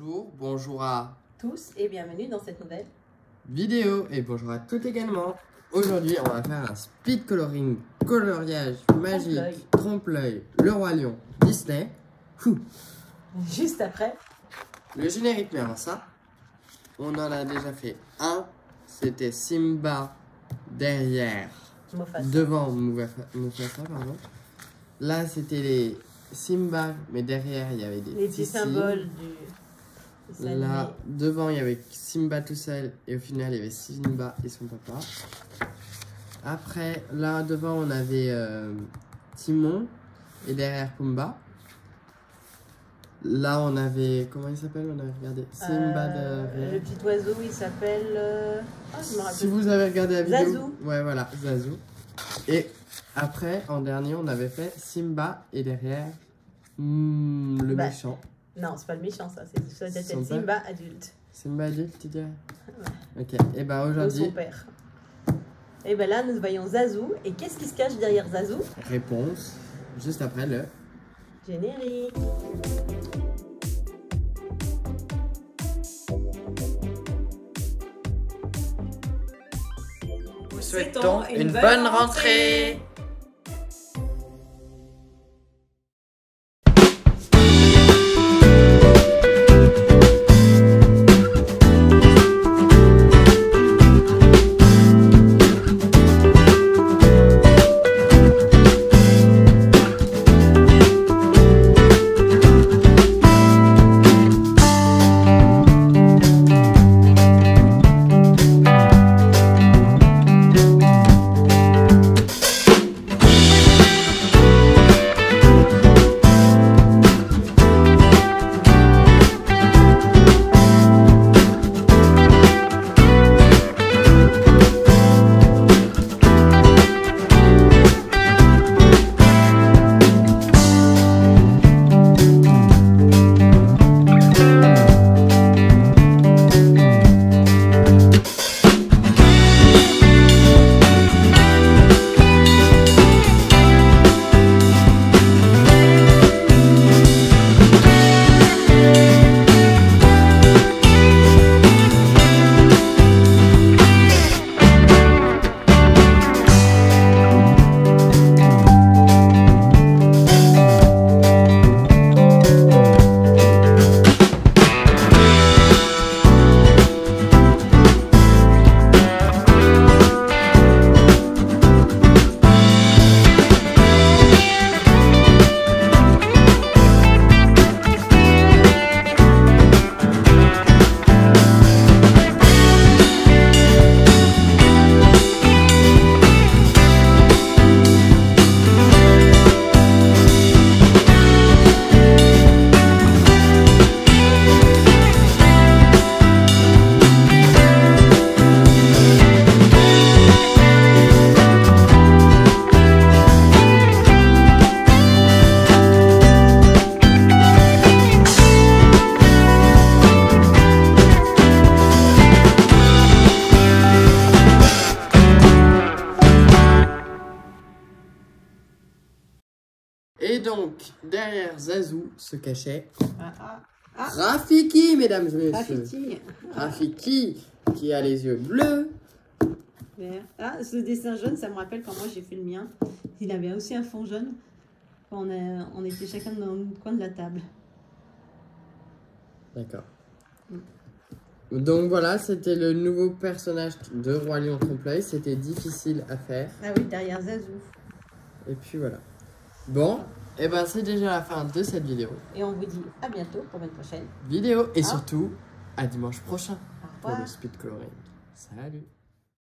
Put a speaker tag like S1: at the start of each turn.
S1: Bonjour, bonjour à
S2: tous et bienvenue dans cette nouvelle
S1: vidéo et bonjour à toutes également. Aujourd'hui, on va faire un speed coloring, coloriage magique,
S2: Trompe-l'œil.
S1: le roi lion, Disney. Fou.
S2: juste après.
S1: Le générique, mais avant ça, on en a déjà fait un. C'était Simba derrière,
S2: Mufasa.
S1: devant Mufasa, pardon. Là, c'était les Simba, mais derrière, il y avait des
S2: Les petits
S1: petits
S2: symboles du
S1: Là, devant, il y avait Simba tout seul. Et au final, il y avait Simba et son papa. Après, là, devant, on avait euh, Timon. Et derrière, Pumba. Là, on avait... Comment il s'appelle? On avait regardé. Simba
S2: Euh,
S1: derrière.
S2: Le petit oiseau, il s'appelle. euh, rappelle.
S1: Si vous avez regardé la vidéo...
S2: Zazu.
S1: Ouais, voilà, Zazu. Et après, en dernier, on avait fait Simba. Et derrière, hmm, le
S2: Bah,
S1: méchant.
S2: Non, c'est pas le méchant, ça. C'est ça. Simba adulte.
S1: Simba adulte, tu dirais Ok, et ben
S2: Ou
S1: aujourd'hui...
S2: son père. Et ben là, nous voyons Zazou. Et qu'est-ce qui se cache derrière Zazou
S1: Réponse juste après le
S2: Générique.
S1: Nous
S2: souhaitons une bonne rentrée.
S1: Et donc, derrière Zazou se cachait
S2: Ah, ah, ah.
S1: Rafiki, mesdames et messieurs.
S2: Rafiki.
S1: Rafiki, qui a les yeux bleus.
S2: Ah, ce dessin jaune, ça me rappelle quand moi j'ai fait le mien. Il avait aussi un fond jaune. Quand on, a- on était chacun dans le coin de la table.
S1: D'accord. Donc voilà, c'était le nouveau personnage de Roi Lion Trompe-l'œil. C'était difficile à faire.
S2: Ah oui, derrière Zazou.
S1: Et puis voilà. Bon, et ben c'est déjà la fin de cette vidéo.
S2: Et on vous dit à bientôt pour une prochaine.
S1: Vidéo et
S2: Ah.
S1: surtout à dimanche prochain pour le speed coloring. Salut